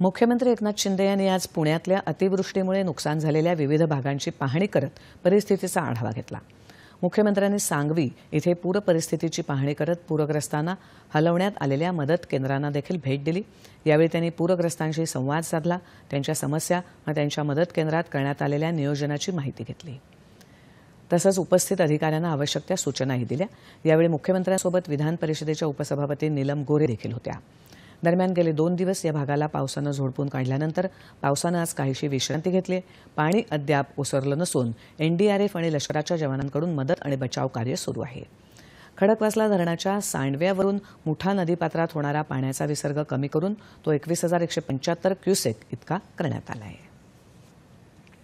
मुख्यमंत्री एकनाथ शिंदे यांनी आज पुण्यातल्या अतिवृष्टीमुळे नुकसान झालेल्या विविध भागांची पाहणी करत परिस्थितीचा आढावा घेतला. मुख्यमंत्र्यांनी सांगवी इथे पूर परिस्थितीची पाहणी करत पूरग्रस्तांना हलवण्यात आलेल्या मदत केंद्रांना देखील भेट दिली. यावेळी त्यांनी पूरग्रस्तांशी संवाद साधला त्यांच्या समस्या व त्यांच्या मदत केंद्रात करण्यात आलेल्या नियोजनाची माहिती घेतली. तसंच उपस्थित अधिकाऱ्यांना आवश्यक त्या सूचनाही दिल्या. यावेळी मुख्यमंत्र्यांसोबत विधान परिषदेच्या उपसभापती नीलम गोरे देखील होत्या. दरम्यान गेले दोन दिवस या भागाला पावसानं झोडपून काढल्यानंतर पावसानं आज काहीशी विश्रांती घेतली. पाणी अद्याप ओसरलं नसून एनडीआरएफ आणि लष्कराच्या जवानांकडून मदत आणि बचाव कार्य सुरू आहे. खडकवासला धरणाच्या सांडव्यावरून मुठा नदीपात्रात होणारा पाण्याचा विसर्ग कमी करून तो एकवीस हजार एकशे पंच्याहत्तर क्युसेक इतका करण्यात आला आहे.